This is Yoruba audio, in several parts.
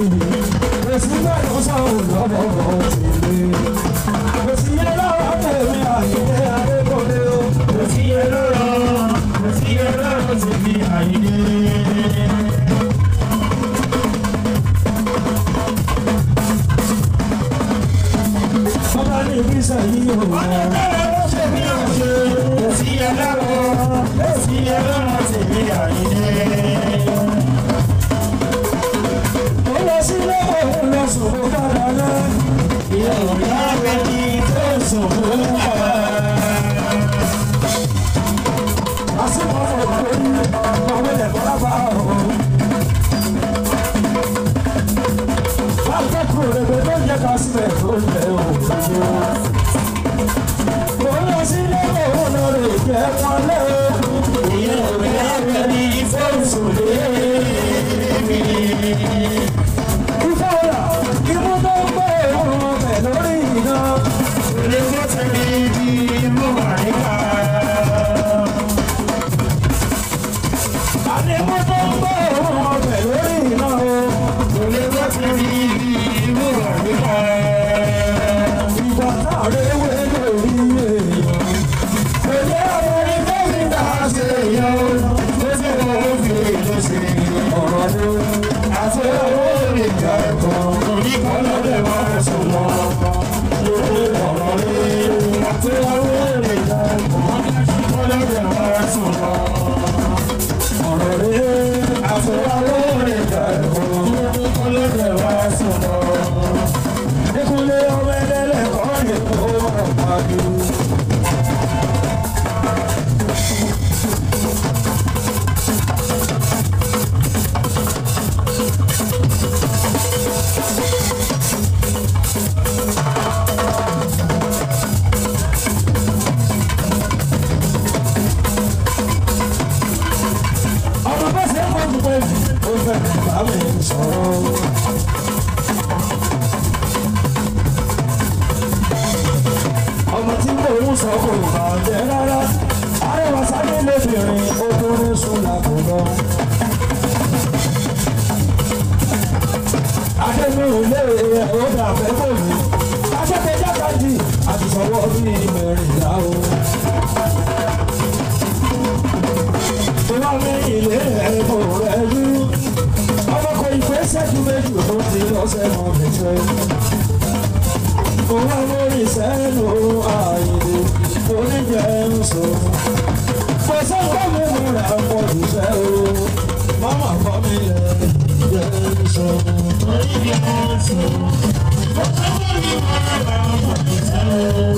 òwú. Èsì náà ló sọ̀rọ̀ lọ́wọ́. ìfẹ́ Gracias. nínú ilé ẹ̀rọ dàbẹ́ tèmi káṣẹ́fẹ́ jákàjì àtìsọ́wọ́ bíi mẹ́rìnlá o. ìwọ́n ní ilé ẹ̀kọ́ rẹ̀ rí ọlọ́kọ̀ ìgbésẹ̀ ju méjì tó ti lọ́sẹ̀ mọ́ mi fẹ́. òun amórí sẹ́nu àìlè oníjẹun sọ. kò sọ́kọ́ mi múra pọ̀ jù I am not be around, but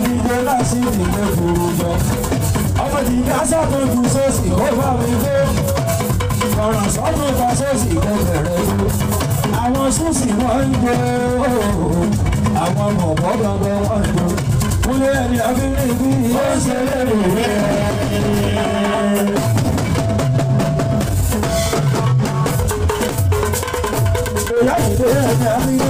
ní gbé máṣíìnì ló fòrò lọ. ọmọ ti ní aṣàkóso sósì ó bá mi gbé. ọ̀ràn sọ́dún ìta sósì kò bẹ̀rẹ̀ ló. àwọn sósì wọ́n ń gbé àwọn ọmọ ọ̀bọ̀dọ̀gbọ̀ wọ́n ń gbé. kúlé ẹni abínibí ó ṣe lérò rẹ̀. ìyá ìgbé ẹni abínibí.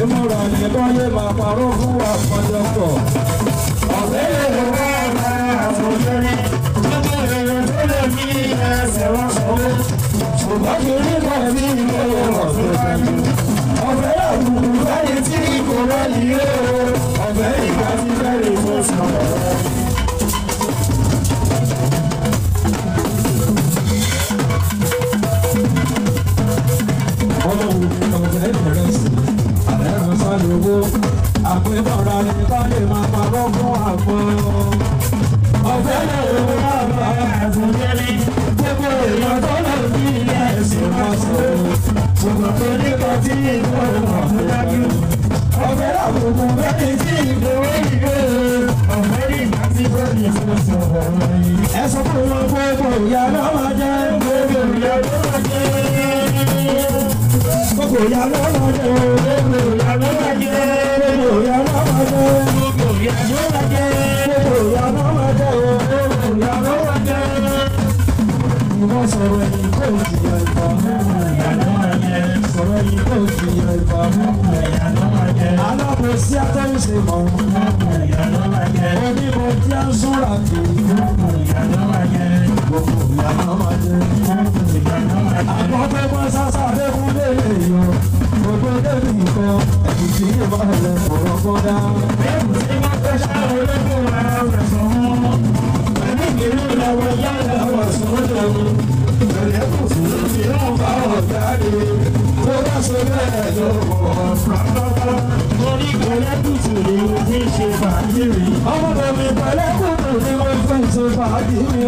sí múra ní bọ́lé máa parọ́ fún wa kọjọ pọ̀. ọ̀sẹ̀ lè ló bá ara àtúnṣe ní gbogbo èèyàn tó lè fi ẹsẹ̀ wọn sọ́wọ́. ṣùgbọ́n kì í nípa sí ilé ọ̀sẹ̀ tẹ̀lé. ọ̀fẹ́ àbùkù báyìí tí kò rẹ́ yìí rẹ̀ ọ̀fẹ́ ìgbà tí fẹ́ẹ́ lè ẹ sọ fún wọn gbogbo ìyá ló máa jẹ gbogbo ìyá ló máa jẹ gbogbo ìyá ló máa jẹ gbogbo ìyá ló máa jẹ gbogbo ìyá ló máa jẹ gbogbo ìyá ló máa jẹ gbogbo ìyá ló máa jẹ gbogbo ìyá ló máa jẹ. ìwọ sọ̀rọ̀ yìí kò jìyà ìgbà mú ìyá ló máa jẹ sọ̀rọ̀ yìí kò jìyà ìgbà mú ìyá ló máa jẹ. alábòsí atẹ́wìsì mọ̀ ìyá ló máa jẹ. onímọ̀ tí a ń súnra kì í màdé àwọn tó mọ sásà lẹ́kún ṣe bẹ́ẹ̀ ló wọ̀ fàbọ́bọ́. Orí pẹ̀lẹ́kùtù ni mo fi ń ṣe fàájì rí. Ọmọdé mi pẹ̀lẹ́kùtù ni mo fi ń ṣe fàájì rí.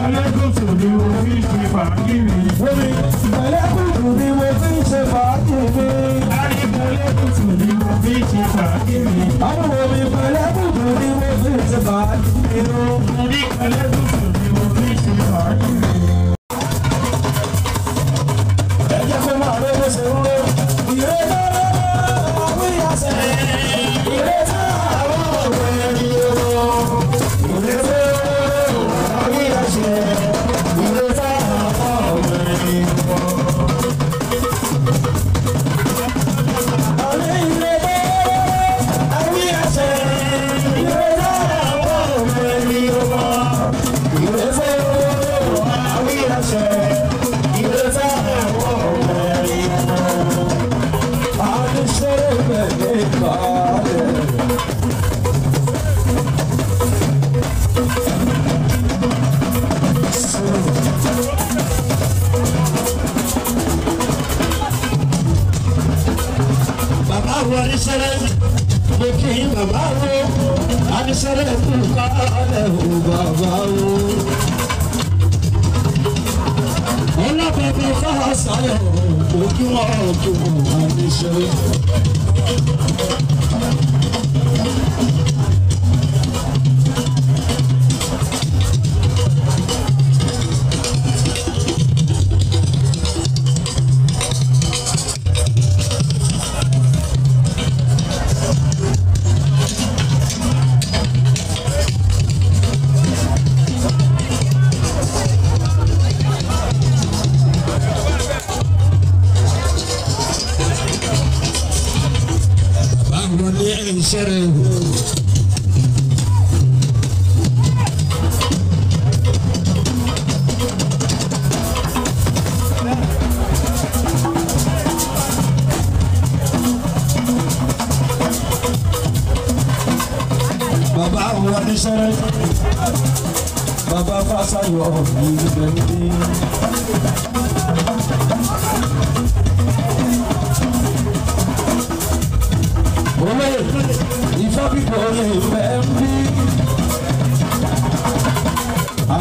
Pẹ̀lẹ́kùtù ni mo fi ń ṣe fàájì rí. Pẹ̀lẹ́kùtù ni mo fi ń ṣe fàájì rí. Ari pẹ̀lẹ́kùtù ni mo fi ń ṣe fàájì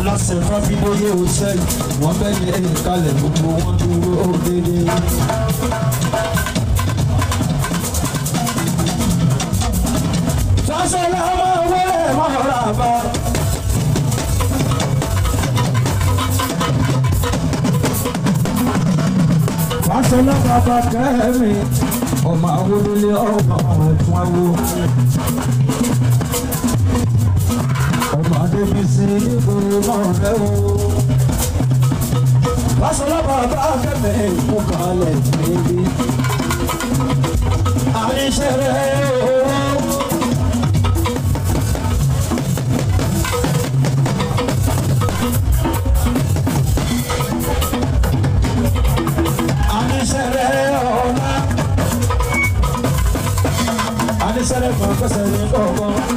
aláṣẹ fábídóyè òṣèlú wọ́n bẹ́ẹ̀ ni ẹ̀yìn kalẹ̀ gbogbo wọn dúró ògèdè. sọ́sọ́lá máa wẹ́rẹ̀ máa rà bá. sọ́sọ́lá bàbá kẹ́mi ọmọ àwọn olùlé ọmọ ọ̀tún àwọn fi sí ìgbòho rẹ o. Fáṣọlá bàbá Fẹ́mi mú kalẹ̀ níbí. Àníṣe rẹ̀ o. Àníṣe rẹ̀ ọ̀la. Àníṣe rẹ̀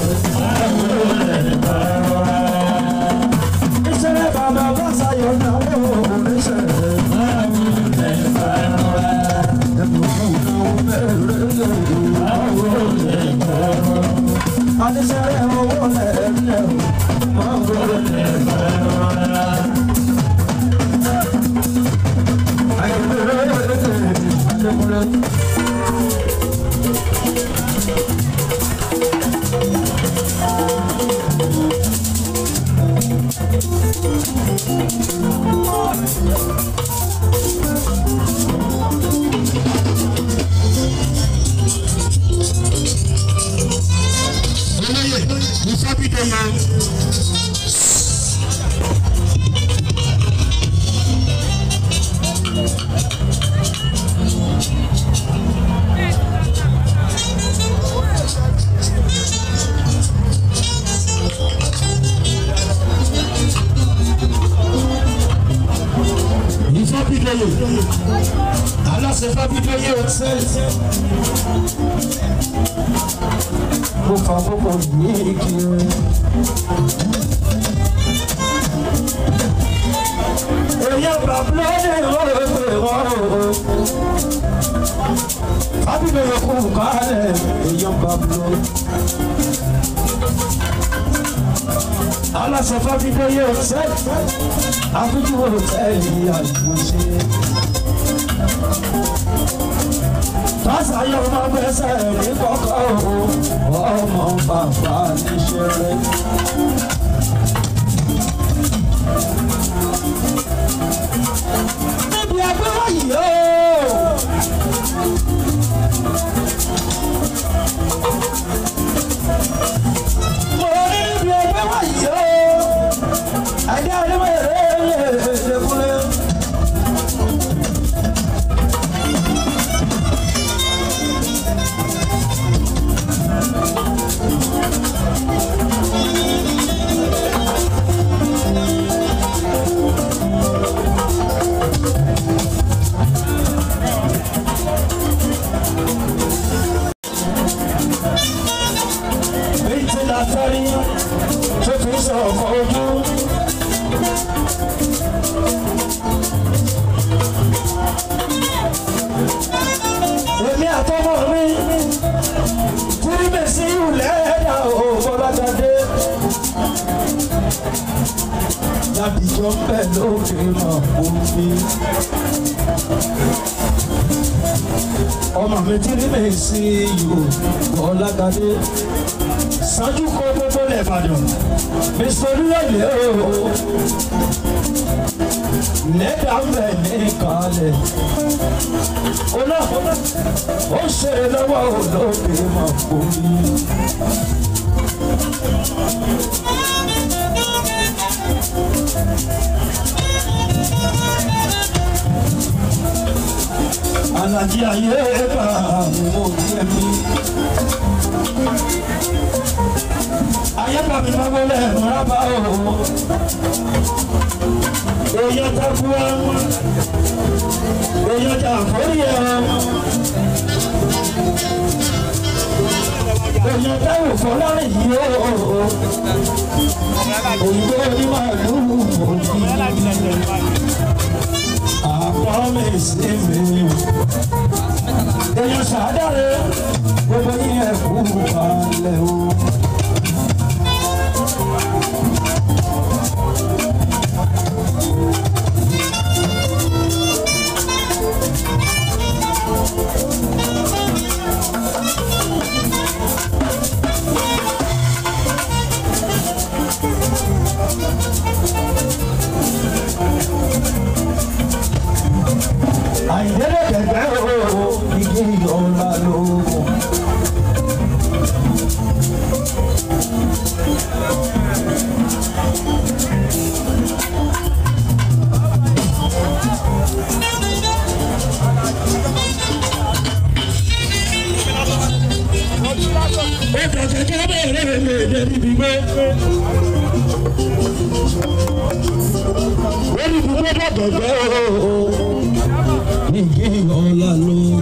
I'm oğlan Mou sapi kama Mou sapi kama Papo, papo, político Eya de oro Abi me lo kukale Eya Ala se fa bi yo se Abi ju se ya Tasa yo ma bese ni koko ọmọ bàbá níṣẹ́ rẹ̀. tó ń bẹ̀ lókè mọ̀ omi. ọmọ mi tí rí mi sí ìhò ọlágadé ṣáájú kó gbogbo lẹ́bàdàn mr olúyọ̀lẹ̀ ooo lẹ́dà ń bẹ̀ ní kalẹ̀ ọlọ́ọ̀ ó ṣe lọ́wọ́ olókè mọ̀ omi. àlàjì ayé bá mo jẹ mí. ayé bá mi máa wọlé rábà o. èèyàn ta kú ẹ ta àkórí ẹ mọ. èèyàn ta òfò lọ́rìn yìí o. òyìnbó onímọ̀ ìlú òjì mi sí mi. èèyàn ṣàdáre gbogbo yín here for a while. ó fẹsẹ̀ kí wọ́n bẹ̀rẹ̀ lè lè dé bíbí gbé. ó ní ibùdó bàbà gbẹ́ o. nígbè ọ̀la ló.